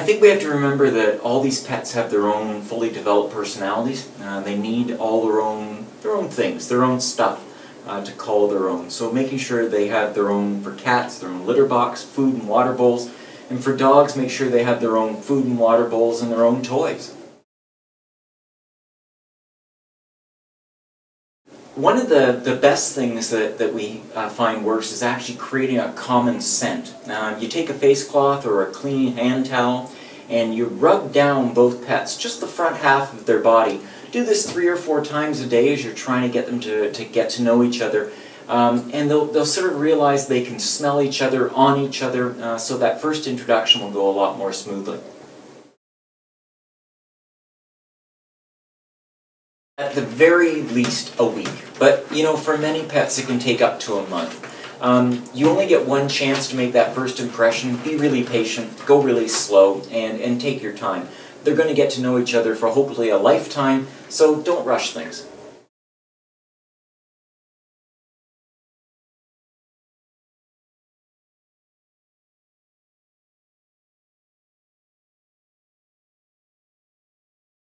think we have to remember that all these pets have their own fully developed personalities. Uh, they need all their own, their own things, their own stuff uh, to call their own. So making sure they have their own, for cats, their own litter box, food and water bowls. And for dogs, make sure they have their own food and water bowls and their own toys. One of the, the best things that, that we uh, find works is actually creating a common scent. You take a face cloth or a clean hand towel and you rub down both pets, just the front half of their body. Do this three or four times a day as you're trying to get them to, to get to know each other. Um, and they'll, they'll sort of realize they can smell each other, on each other, uh, so that first introduction will go a lot more smoothly. At the very least a week, but you know, for many pets it can take up to a month. Um, you only get one chance to make that first impression. Be really patient, go really slow, and, and take your time. They're going to get to know each other for hopefully a lifetime, so don't rush things.